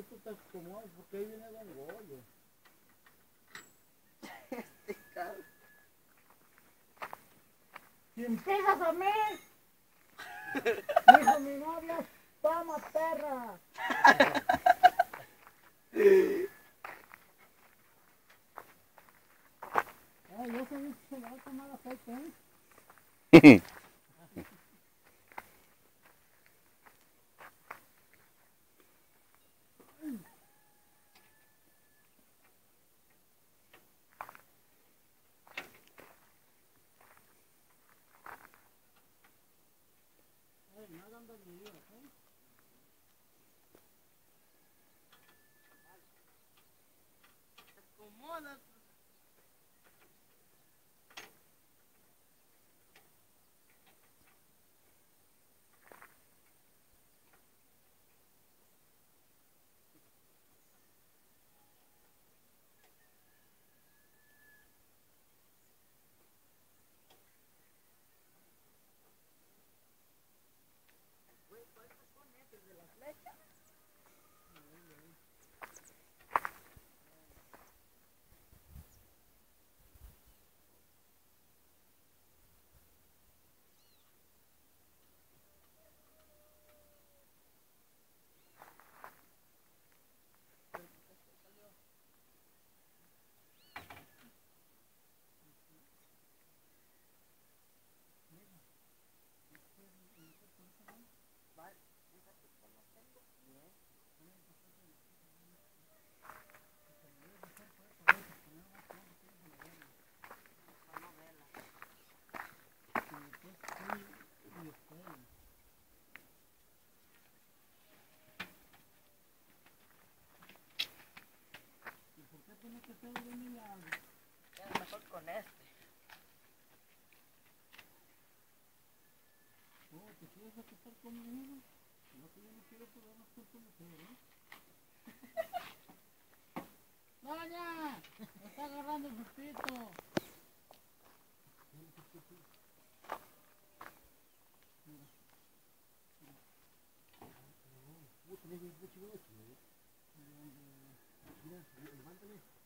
tú te acomodas porque ahí viene Don Goyo. Este cabrón. Si empiezas a mí, dijo mi novia, toma perra. Ay, yo sabía que se va a tomar aceite, ¿eh? Ay, Queda mejor con este. Oh, ¿te quieres acostar conmigo? No, que yo no quiero problemas con tu mujer, ¿eh? ¡Me está agarrando el pito! Mira, levántale.